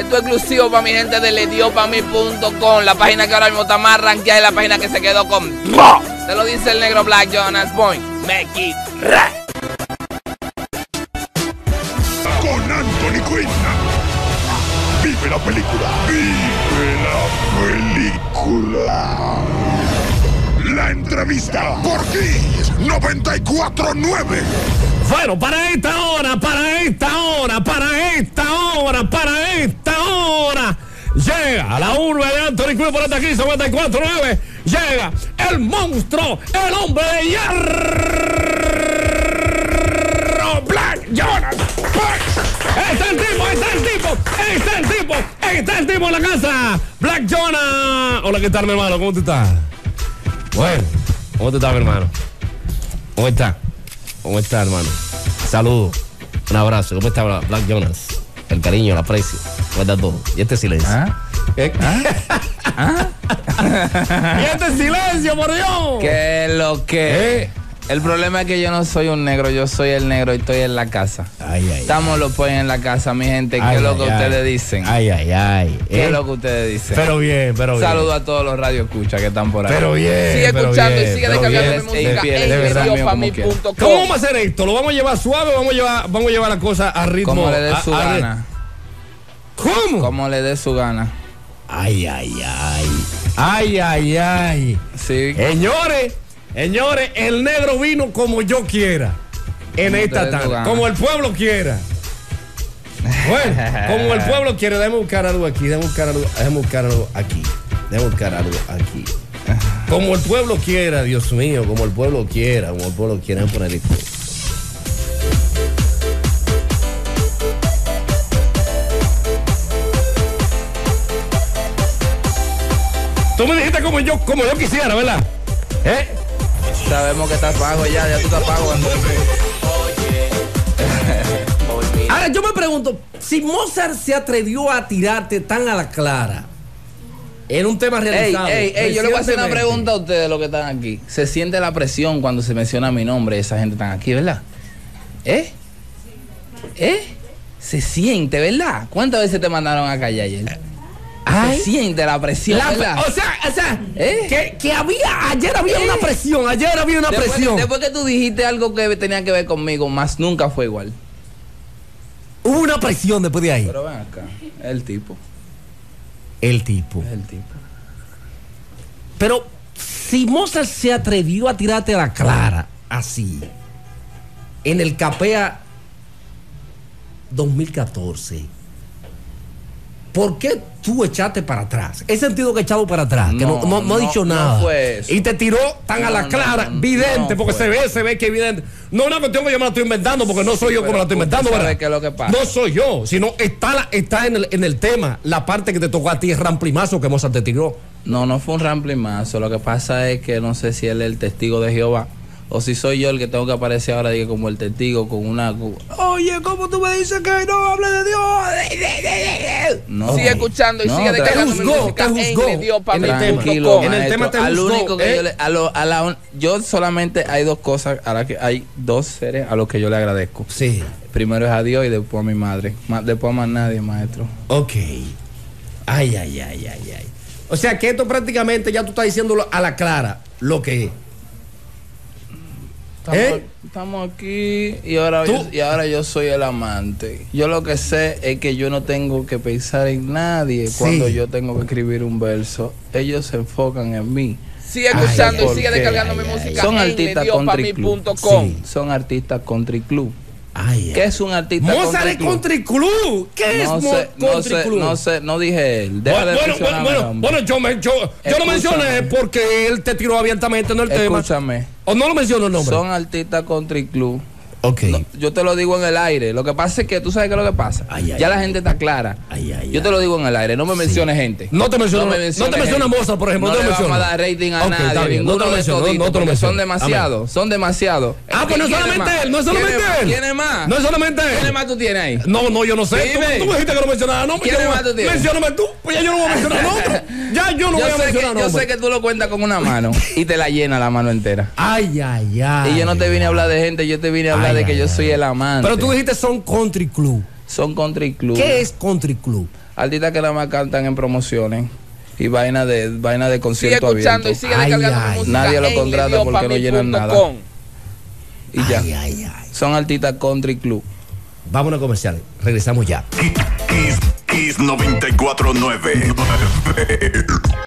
Esto es exclusivo para mi gente de lediopami.com, la página que ahora mismo está más rankeada y la página que se quedó con. Te lo dice el negro Black Jonas Point. It right. con Anthony Quinn. Vive la película. Vive la película. La entrevista por Kiss 949. Bueno, para esta hora, para esta hora, para esta hora, para esta hora. Llega a la urbe de Anthony Cruz por aquí, 94.9. Llega el monstruo, el hombre de hierro, Black Jonas. Está el tipo, está el tipo, está el tipo, está el tipo en la casa. Black Jonas. Hola, ¿qué tal, mi hermano? ¿Cómo tú estás? Bueno, ¿cómo tú estás, mi hermano? ¿Cómo está? ¿Cómo está, hermano? Saludos. Un abrazo. ¿Cómo está Black Jonas? El cariño, el aprecio. ¿Cómo está todo? Y este silencio. ¿Qué? y este silencio, por Dios. ¿Qué es lo que? ¿Eh? El problema es que yo no soy un negro, yo soy el negro y estoy en la casa. Ay, ay. Estamos los pues en la casa, mi gente. ¿Qué Ay, es lo que ay. ustedes dicen? Ay, ay, ay. ¿Qué ¿Eh? es lo que ustedes dicen? Pero bien, pero bien. Saludos a todos los radio escucha que están por ahí. Pero bien. Sigue pero escuchando bien, y sigue descargando mi música de verdad, lediopami.com. ¿Cómo vamos a hacer esto? ¿Lo vamos a llevar suave o vamos a llevar, vamos a llevar la cosa a ritmo? Como le dé a- su a- gana. ¿Cómo? Como le dé su gana. Ay, ay, ay. Ay, ay, ay. Sí. Señores, señores, el negro vino como yo quiera. En esta tarde. Como el pueblo quiera. Bueno, como el pueblo quiere, déjame buscar algo aquí, déjame buscar algo, déjame buscar algo aquí. Déjame buscar algo aquí. Como el pueblo quiera, Dios mío, como el pueblo quiera, como el pueblo quiera, déjame poner esto. Tú me dijiste como yo, como yo quisiera, ¿verdad? ¿Eh? Sabemos que estás pago ya, ya tú estás pago. Yo me pregunto, si Mozart se atrevió a tirarte tan a la clara en un tema Ey, realizado. ey, ey, yo le voy a hacer una pregunta a ustedes, los que están aquí. Se siente la presión cuando se menciona mi nombre, esa gente están aquí, ¿verdad? ¿Eh? ¿Eh? Se siente, ¿verdad? ¿Cuántas veces te mandaron a callar ayer? Ay. Se siente la presión, La- ¿verdad? o sea, o sea, ¿Eh? que, que había, ayer había ¿Eh? una presión, ayer había una después, presión. después que tú dijiste algo que tenía que ver conmigo, más nunca fue igual. Una presión después de ahí. Pero ven acá, el tipo, El tipo. el tipo. Pero si Mozart se atrevió a tirarte a la clara, así, en el Capea 2014, ¿por qué tú echaste para atrás? He sentido que he echado para atrás, que no, No, no- no ha dicho nada. fue eso. Y te tiró tan a la clara, vidente, porque se ve, se ve que es evidente. No es una cuestión que yo me la estoy inventando, porque no soy yo como la estoy inventando, ¿verdad? lo que pasa. No soy yo, sino está, la- está en, el, en el tema, la parte que te tocó a ti es ramplimazo que Mozart te tiró. No, no fue un ramplimazo. Lo que pasa es que no sé si él es el testigo de Jehová o si soy yo el que tengo que aparecer ahora como el testigo con una. Oye, ¿cómo tú me dices que no hable de Dios? No. Sigue escuchando y sigue descargando mi música en en el. En el tema te Al juzgó, único que ¿eh? yo le. A lo- a la un- yo solamente hay dos cosas a las que hay dos seres a los que yo le agradezco. Sí. Primero es a Dios y después a mi madre. Ma- después a más nadie, maestro. Ok. Ay, ay, ay, ay, ay. O sea que esto prácticamente ya tú estás diciéndolo a la clara lo que es. Estamos, ¿Eh? estamos aquí y ahora, yo, y ahora yo soy el amante. Yo lo que sé es que yo no tengo que pensar en nadie Sí. cuando yo tengo que escribir un verso. Ellos se enfocan en mí. Sigue escuchando ¿por y sigue descargando mi Ay, música Son artistas country club. Sí. Son artistas country club. Ay, ¿Qué es un artista Mozart es country club? ¿Qué es No Mo- sé, no Country sé, Club? no sé, no dije él. Deja Bueno, de bueno, bueno, bueno, yo, me- yo, yo lo Escúchame. mencioné porque él te tiró abiertamente en el tema. Escúchame. ¿O no lo menciono el nombre? Son artistas country club. Ok. No, yo te lo digo en el aire. Lo que pasa es que tú sabes qué es lo que pasa. Ay, ay, ya ay. la gente está clara. Ay, ay, yo te lo digo en el aire. No me menciones gente. No te menciono- me no te menciones. Mozart, por ejemplo, No, no te le vamos a dar rating a Ok, está nadie. bien, no ninguno te lo de menciono, toditos, no menciono. Son demasiados. Son demasiados. Ah, pues no es ¿Quién solamente él, no es solamente ¿Quién es- él. ¿Quién es más? No es solamente él. ¿Quién más tú tienes ahí? No, no, yo no sé. Tú, me dijiste que no mencionara nombres. ¿Quién Yo no- más tú tienes? Mencióname tú. Pues ya yo no voy a mencionar nombres. Ya yo no yo, voy a mencionar yo nombres. sé que tú lo cuentas con una mano y te la llena la mano entera. Ay, ay, ay. y yo no te vine a hablar de gente, yo te vine a hablar Ay, de que ay, yo ay. soy el amante. Pero tú dijiste son country club. Son country club. ¿Qué es country club? Artistas que nada más cantan en promociones y vaina de vaina de Sigue concierto escuchando abierto. y sigue Ay, descargando ay. mi música Nadie lo contrata porque no llenan nada. Y ya. Ay, ay, ay. Son artistas country club. Vamos a comerciales. Regresamos ya. Kiss, Kiss 94.9.